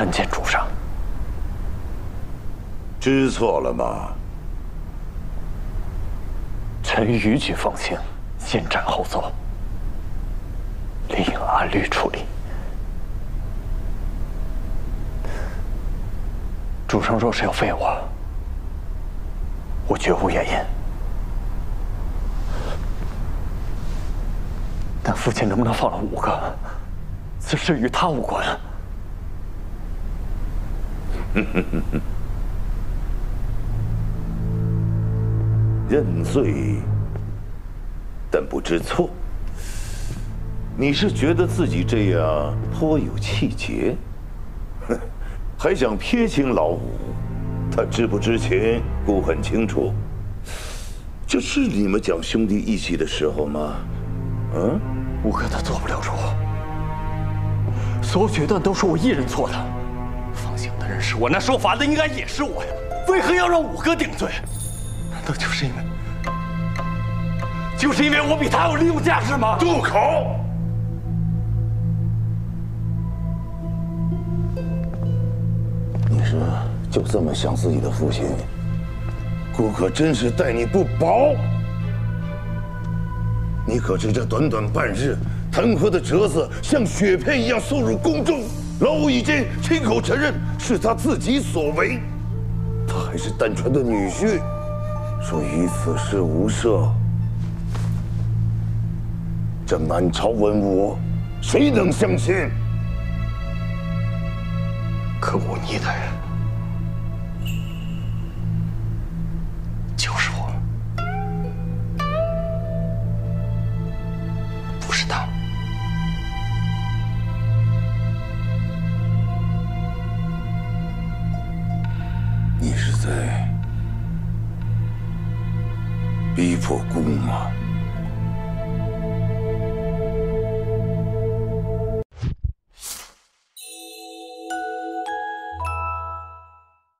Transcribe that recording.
参见主上。知错了吗？臣逾矩奉行，先斩后奏，理应按律处理。主上若是要废我，我绝无怨言。但父亲能不能放了五个，此事与他无关。认罪，但不知错。你是觉得自己这样颇有气节，哼，还想撇清老五？他知不知情，姑很清楚。这是你们讲兄弟义气的时候吗？嗯，五哥他做不了主，所有决断都是我一人做的。放行的人是我，那受罚的应该也是我呀。为何要让五哥顶罪？难道就是因为，就是因为我比他有利用价值吗？住口！你说就这么想自己的父亲？姑可真是待你不薄。你可知这短短半日，弹劾的折子像雪片一样送入宫中，老五已经亲口承认是他自己所为，他还是单纯的女婿，说与此事无涉，这满朝文武谁能相信？可忤逆的人。逼迫姑吗？